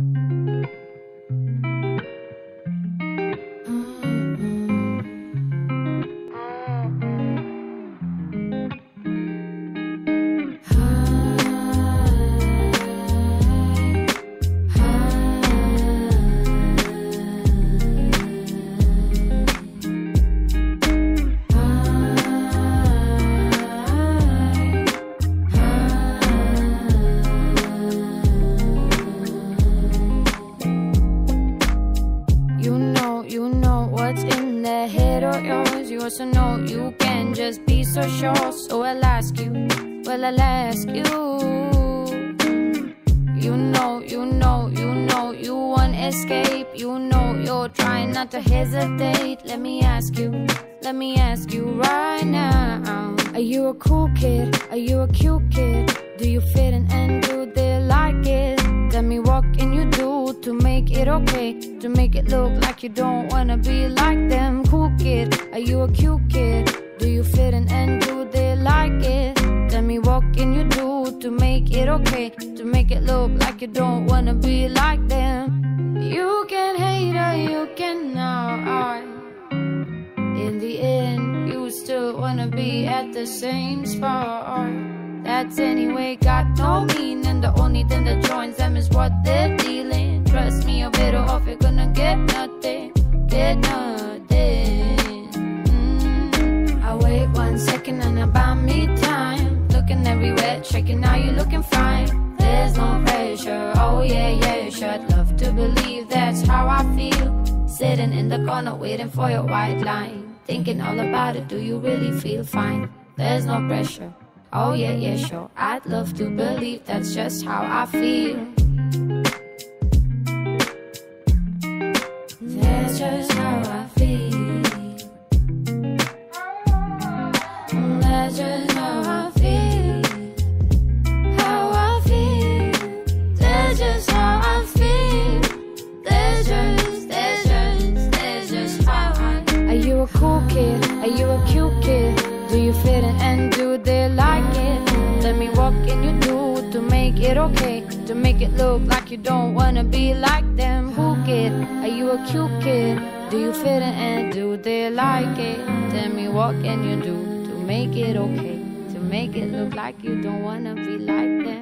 You the head of yours. You also know you can just be so sure. So I'll ask you, well, I'll ask you. You know, you know, you know you want escape. You know you're trying not to hesitate. Let me ask you, let me ask you right now. Are you a cool kid? Are you a cute kid? Do you fit in and do they like it? Tell me what can you do to make it okay? To make it look like you don't wanna be like them. Cool kid, are you a cute kid? Do you fit in and do they like it? Tell me what can you do to make it okay? To make it look like you don't wanna be like them. You can hate or you can not. In the end, you still wanna be at the same spot. That's anyway got no meaning. The only thing that joins them is what they're nothing, get nothing. Mm. I wait one second and I buy me time. Looking everywhere, checking out you looking fine. There's no pressure. Oh yeah, yeah, sure. I'd love to believe that's how I feel. Sitting in the corner waiting for your white line. Thinking all about it. Do you really feel fine? There's no pressure. Oh yeah, yeah, sure. I'd love to believe that's just how I feel. A cute kid? Do you fit in and do they like it? Tell me what can you do to make it okay? To make it look like you don't wanna be like them. Cool kid, are you a cute kid? Do you fit in and do they like it? Tell me what can you do to make it okay? To make it look like you don't wanna be like them.